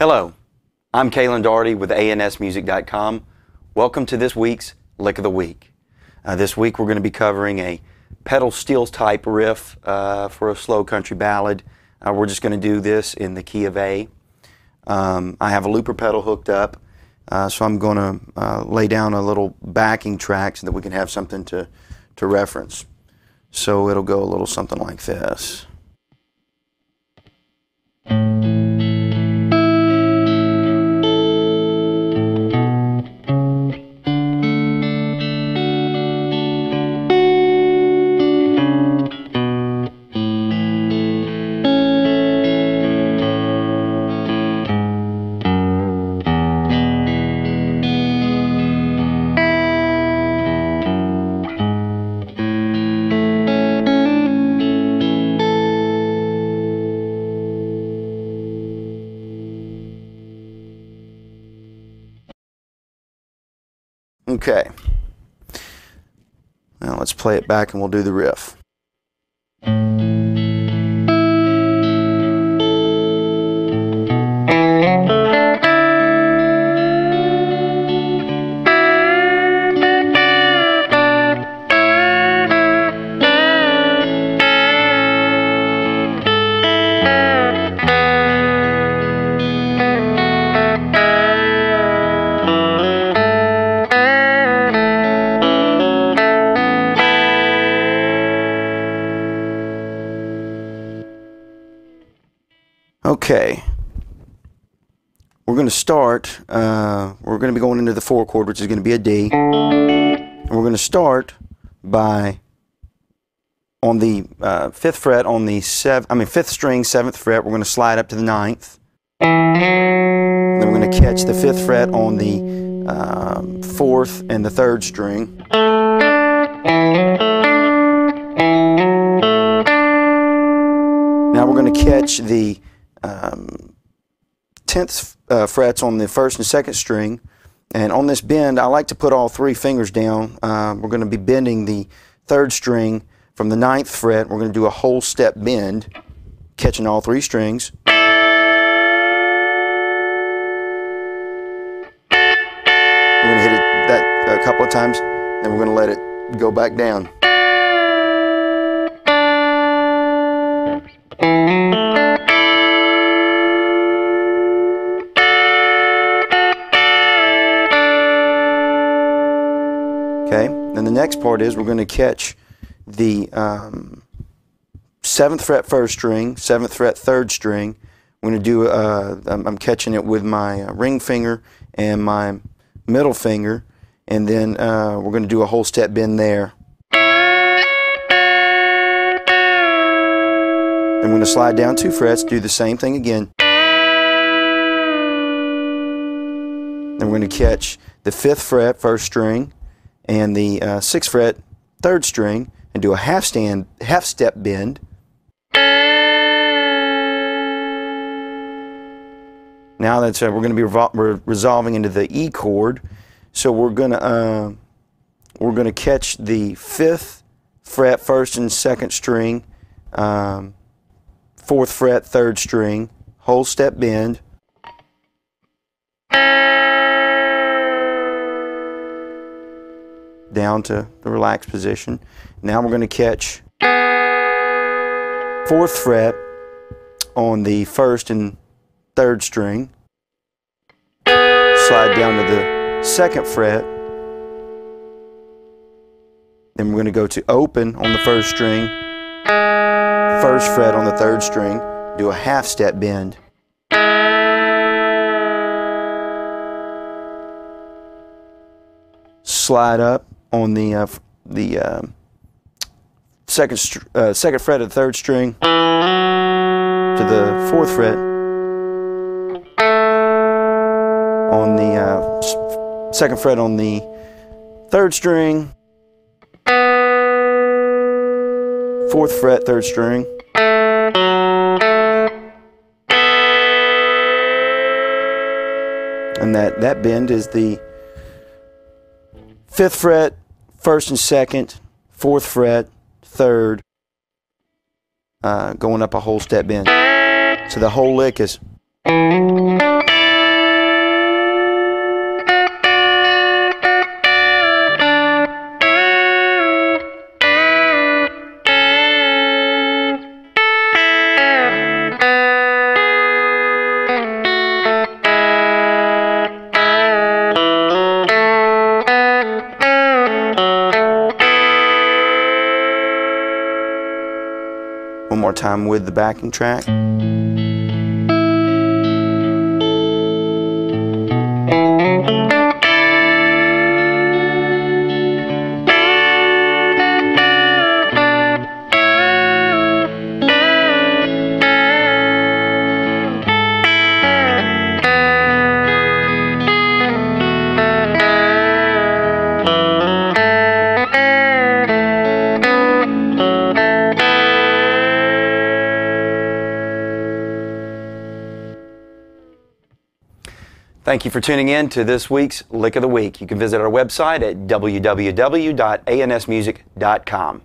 Hello, I'm Caylan Daughrity with AandSmusic.com. Welcome to this week's Lick of the Week. Uh, this week we're going to be covering a pedal steel type riff uh, for a slow country ballad. Uh, we're just going to do this in the key of A. Um, I have a looper pedal hooked up, uh, so I'm going to uh, lay down a little backing track so that we can have something to, to reference. So it'll go a little something like this. Okay. Now let's play it back and we'll do the riff. Okay. We're going to start, uh, we're going to be going into the four chord, which is going to be a D. And we're going to start by, on the uh, fifth fret, on the seventh, I mean fifth string, seventh fret, we're going to slide up to the ninth. Then we're going to catch the fifth fret on the um, fourth and the third string. Now we're going to catch the 10th uh, frets on the first and second string. And on this bend, I like to put all three fingers down. Uh, we're going to be bending the third string from the ninth fret. We're going to do a whole step bend, catching all three strings. We're going to hit it that a couple of times, then we're going to let it go back down. Next part is we're going to catch the um, seventh fret first string, seventh fret third string. I'm going to do, uh, I'm catching it with my uh, ring finger and my middle finger, and then uh, we're going to do a whole step bend there. I'm going to slide down two frets, do the same thing again. Then we're going to catch the fifth fret first string, and the uh, sixth fret third string and do a half stand half step bend. Now that's uh, we're going to be revol resolving into the E chord. So we're going to uh, we're going to catch the fifth fret first and second string um, fourth fret third string whole step bend down to the relaxed position. Now we're going to catch fourth fret on the first and third string. Slide down to the second fret. Then we're going to go to open on the first string, first fret on the third string, do a half step bend. Slide up on the uh, the uh, second uh, second fret of the third string to the fourth fret on the uh, second fret on the third string. Fourth fret third string. And that that bend is the fifth fret, first and second, fourth fret, third, uh, going up a whole step bend. So the whole lick is. Time with the backing track. Thank you for tuning in to this week's Lick of the Week. You can visit our website at www.aandsmusic.com.